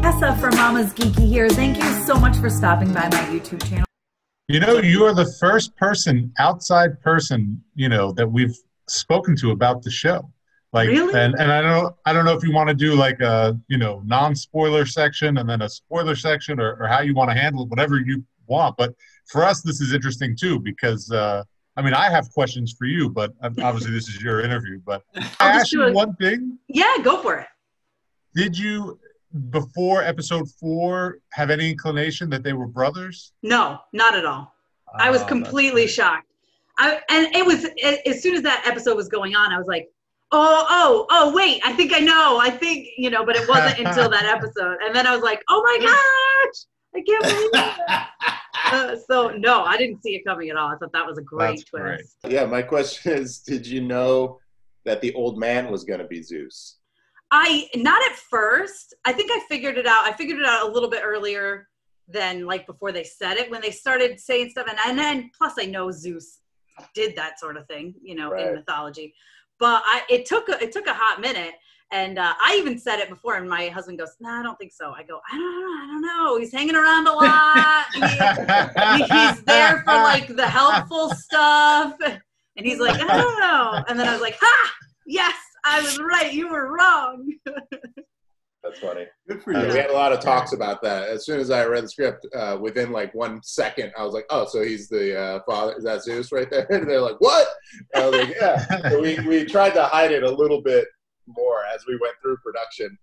Tessa from Mama's Geeky here. Thank you so much for stopping by my YouTube channel. You know, you are the first person, outside person, you know, that we've spoken to about the show. Like, Really? and, and I don't, I don't know if you want to do like a, you know, non-spoiler section and then a spoiler section, or, or how you want to handle it, whatever you want. But for us, this is interesting too because, uh, I mean, I have questions for you, but obviously this is your interview. But I asked you one thing: Yeah, go for it. Did you, before episode four, have any inclination that they were brothers? No, not at all. I was Oh, completely shocked. I, and it was a- as soon as that episode was going on, I was like, oh, oh, oh, wait, I think I know. I think, you know, but it wasn't until that episode. And then I was like, oh my gosh, I can't believe it. Uh, so, no, I didn't see it coming at all. I thought that was a great That's great. twist. yeah, my question is, did you know that the old man was going to be Zeus? I, not at first. I think I figured it out. I figured it out a little bit earlier than like before they said it when they started saying stuff. And, and then plus I know Zeus did that sort of thing, you know, in mythology. But I, it took a, it took a hot minute, and uh, I even said it before, and my husband goes, "No, I don't think so." I go, "I don't know, I don't know. He's hanging around a lot. He- he's there for like the helpful stuff." And he's like, "I don't know." And then I was like, "Ha! Yes, I was right. You were wrong." That's funny. Good for Uh, you. we had a lot of talks about that. As soon as I read the script, uh, within like one second, I was like, "Oh, so he's the uh, father? Is that Zeus right there?" And they're like, "What?" And I was like, "Yeah." So we we tried to hide it a little bit more as we went through production,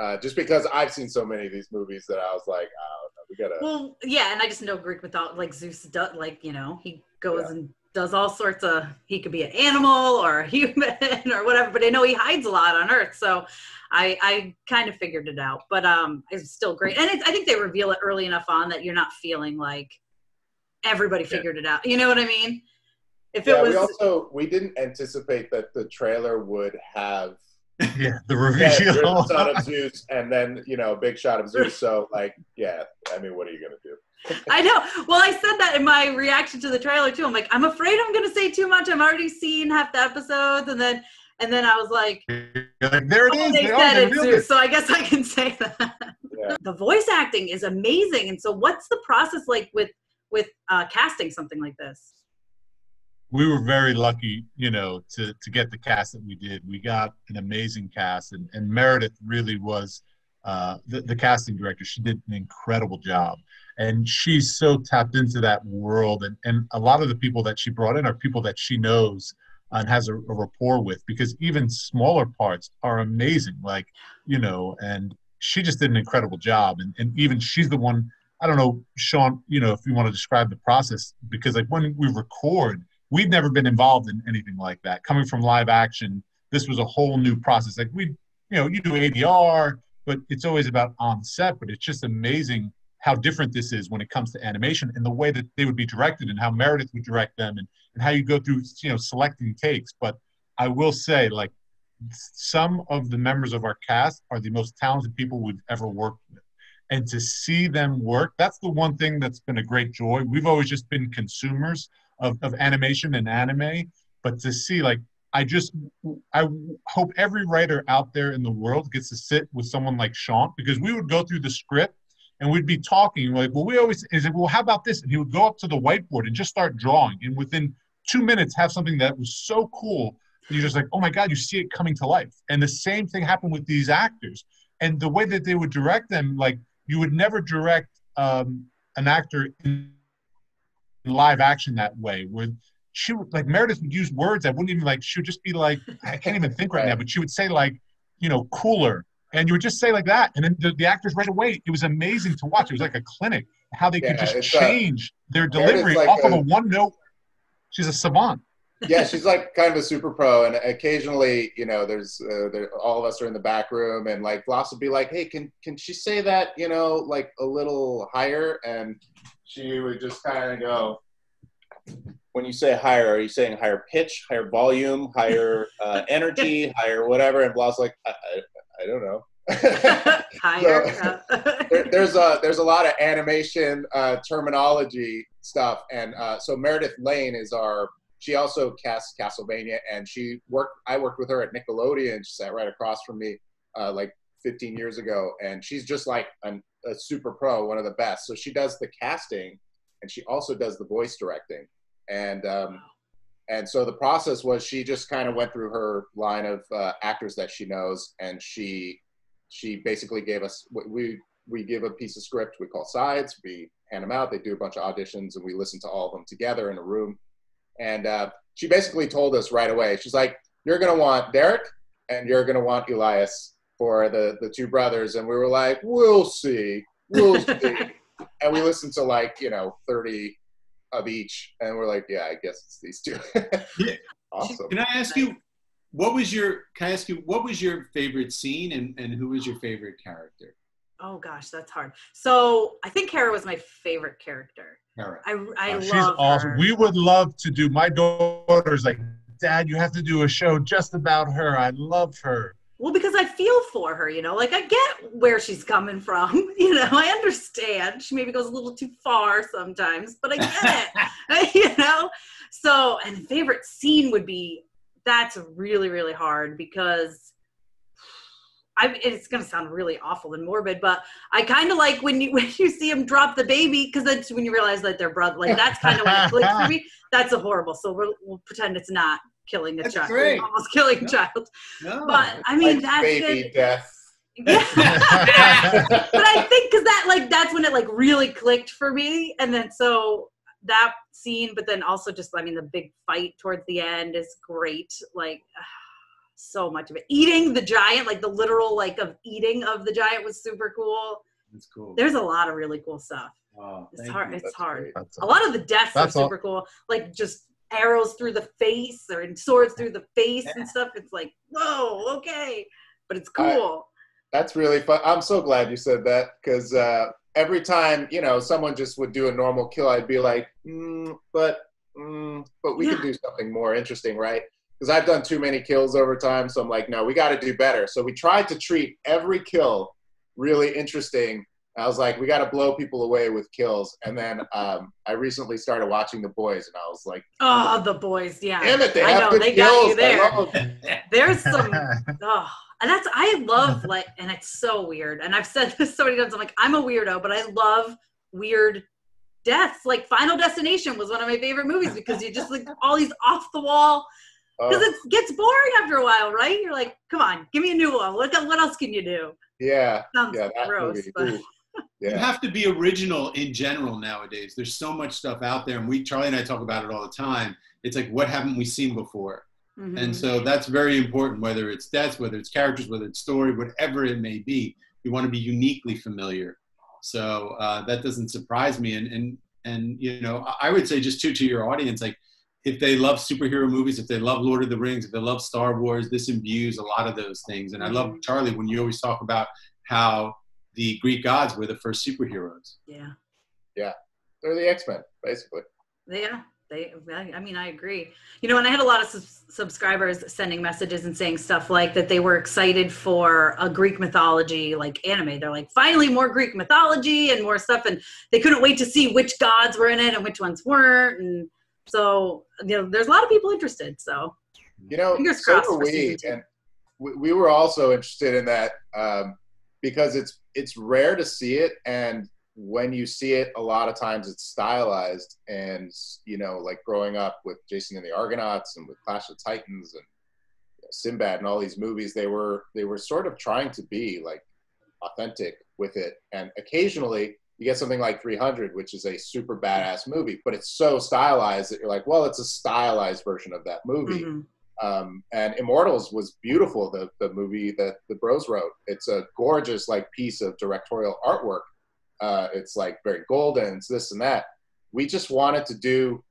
uh, just because I've seen so many of these movies that I was like, "Oh, no, we gotta." Well, yeah, and I just know Greek without like Zeus does like you know he goes Yeah. and does all sorts of he could be an animal or a human or whatever, but I know he hides a lot on Earth, so I I kind of figured it out. But um, it's still great, and it's, I think they reveal it early enough on that you're not feeling like everybody figured it out. You know what I mean? If yeah, it was we also we didn't anticipate that the trailer would have yeah, the yeah, the reveal. son of Zeus, and then you know, big shot of Zeus. So like, yeah, I mean, what are you gonna do? I know. Well, I said that in my reaction to the trailer too. I'm like, I'm afraid I'm going to say too much. I've already seen half the episodes, and then and then I was like, like, there it oh, is. they They said it too, so I guess I can say that. Yeah. The voice acting is amazing, and so what's the process like with with uh, casting something like this? we were very lucky, you know, to to get the cast that we did. We got an amazing cast, and, and Meredith really was uh, the, the casting director. She did an incredible job, and she's so tapped into that world. And, and a lot of the people that she brought in are people that she knows and has a, a rapport with, because even smaller parts are amazing. Like, you know, and she just did an incredible job. And, and even she's the one. I don't know, Shaunt. You know, if you want to describe the process, because like when we record we've never been involved in anything like that. Coming from live action, this was a whole new process. Like we, you know, you do ADR, but it's always about on set. But it's just amazing how different this is when it comes to animation and the way that they would be directed and how Meredith would direct them and, and how you go through, you know, selecting takes. But I will say, like, some of the members of our cast are the most talented people we've ever worked with. And to see them work, that's the one thing that's been a great joy. We've always just been consumers of, of animation and anime, but to see like I just I hope every writer out there in the world gets to sit with someone like Shaunt because we would go through the script and we'd be talking like, well, we always is like, well, how about this? And he would go up to the whiteboard and just start drawing, and within two minutes have something that was so cool. You're just like, oh my god, you see it coming to life. And the same thing happened with these actors, and the way that they would direct them, like you would never direct um, an actor in live action that way where she would like Meredith would use words that wouldn't even like she would just be like I can't even think right now, but she would say like, you know, cooler. And you would just say like that. And then the, the actors right away. It was amazing to watch. It was like a clinic, how they could just uh, change their delivery like off of a- a one note. She's a savant. yeah, she's like kind of a super pro, and occasionally, you know, there's uh, there, all of us are in the back room, and like Vlas would be like, "Hey, can can she say that, you know, like a little higher?" And she would just kind of go, "When you say higher, are you saying higher pitch, higher volume, higher uh, energy, higher whatever?" And Vlas like, I, I, I don't know. Higher. there, there's a there's a lot of animation uh, terminology stuff, and uh, so Meredith Layne is our. She also casts Castlevania, and she worked. I worked with her at Nickelodeon. She sat right across from me, uh, like 15 years ago, and she's just like an, a super pro, one of the best. So she does the casting, and she also does the voice directing, and um, and so the process was she just kind of went through her line of uh, actors that she knows, and she she basically gave us we we give a piece of script we call sides, we hand them out, they do a bunch of auditions, and we listen to all of them together in a room, and uh, she basically told us right away, she's like, you're gonna want Derek and you're gonna want Elias for the the two brothers, and we were like, we'll see, we'll see, and we listened to like you know 30 of each, and we're like, yeah, I guess it's these two. Yeah. awesome. Can I ask you, what was your? Can I ask you, what was your favorite scene, and and who was your favorite character? Oh gosh, that's hard. So I think Kara was my favorite character. Kara. I I Uh, love she's awesome. her. We would love to do. My daughter's like, Dad, you have to do a show just about her. I love her. Well, because I feel for her, you know, like I get where she's coming from. You know, I understand. She maybe goes a little too far sometimes, but I get it. you know? So, and favorite scene would be that's really, really hard because I it's gonna sound really awful and morbid, but I kind of like when you when you see him drop the baby because that's when you realize that they're brother. Like that's kind of when it clicks for me. That's a horrible. So we'll, we'll pretend it's not killing a That's child, great. almost killing a child. No. But I mean, Like that's baby good. death. Yeah. but I think because that like that's when it like really clicked for me, and then so that scene, but then also just I mean the big fight towards the end is great. Like so much of it. Eating the giant, like the literal like of eating of the giant was super cool. That's cool. There's a lot of really cool stuff. Oh, It's hard. you. It's That's hard. great. That's A lot of the deaths That's are all- super cool. Like just arrows through the face or swords through the face and stuff. It's like whoa, okay, but it's I- cool. That's really fun. I'm so glad you said that because uh, every time you know someone just would do a normal kill, I'd be like, mm, but mm, but we Yeah. could do something more interesting, right? Because I've done too many kills over time, so I'm like, no, we got to do better. So we tried to treat every kill really interesting. I was like, we got to blow people away with kills. And then um, I recently started watching The Boys, and I was like, Oh, the boys, yeah. damn it, they I have know good they kills. got you there. I. There's some oh, and that's I love like, and it's so weird. And I've said this so many times. I'm like, I'm a weirdo, but I love weird deaths. Like Final Destination was one of my favorite movies because you just like all these off the wall because Oh, it gets boring after a while, right? You're like, come on, give me a new one. What what else can you do? yeah, Sounds yeah, gross, but ooh, You have to be original in general nowadays. There's so much stuff out there, and we Charley and I talk about it all the time. It's like, what haven't we seen before? Mhm. And so that's very important, whether it's deaths, whether it's characters, whether it's story, whatever it may be. You want to be uniquely familiar. So uh, that doesn't surprise me. And, and, and, you know, I- I would say just to, to your audience, like if they love superhero movies, if they love Lord of the Rings, if they love Star Wars, this imbues a lot of those things. And I love, Mhm. Charley, when you always talk about how the Greek gods were the first superheroes. yeah. Yeah. They're the X Men, basically. Yeah, they. I I mean, I agree. You know, and I had a lot of subs- subscribers sending messages and saying stuff like that they were excited for a Greek mythology like anime. They're like, finally, more Greek mythology and more stuff, and they couldn't wait to see which gods were in it and which ones weren't. And so, you know, there's a lot of people interested. So, You know, Fingers so crossed were we, and we, we were also interested in that um, because it's it's rare to see it, and when you see it, a lot of times it's stylized, and you know, like growing up with Jason and the Argonauts and with Clash of Titans and you know, Sinbad and all these movies, they were they were sort of trying to be like authentic with it, and occasionally. You get something like 300, which is a super badass movie, but it's so stylized that you're like, well, it's a stylized version of that movie mhm. Um, and Immortals was beautiful. The the movie that the Bros wrote. It's a gorgeous like piece of directorial artwork. Uh, it's like very golden. It's this and that. We just wanted to do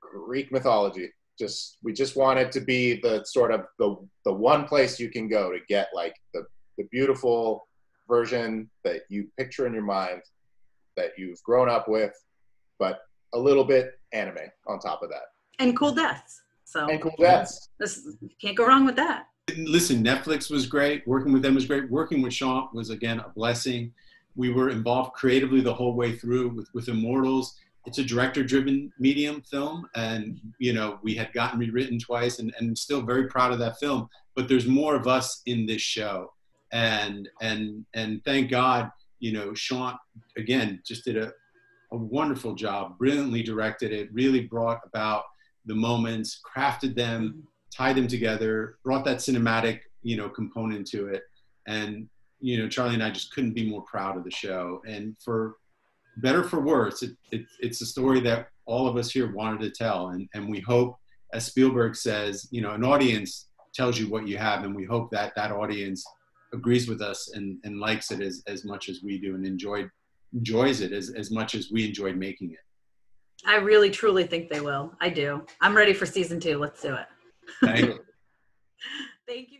Greek mythology. Just we just wanted to be the sort of the the one place you can go to get like the the beautiful version that you picture in your mind that you've grown up with, but a little bit anime on top of that. and cool deaths. So And cool deaths. this can't go wrong with that. listen, Netflix was great. Working with them was great. Working with Shaunt was again a blessing. We were involved creatively the whole way through with, with Immortals. It's a director-driven medium film, and you know we had gotten rewritten twice, and, and still very proud of that film. But there's more of us in this show, and and and thank God, you know, Shaunt again just did a a wonderful job, brilliantly directed it, really brought about the moments, crafted them, mm-hmm. tied them together, brought that cinematic, you know, component to it. And, you know, Charley and I just couldn't be more proud of the show. And for better for worse, it, it, it's a story that all of us here wanted to tell. And, and we hope, as Spielberg says, you know, an audience tells you what you have. And we hope that that audience agrees with us and, and likes it as, as much as we do and enjoyed enjoys it as, as much as we enjoyed making it. I really truly think they will. I do. I'm ready for season two. Let's do it. Thank you. Thank you.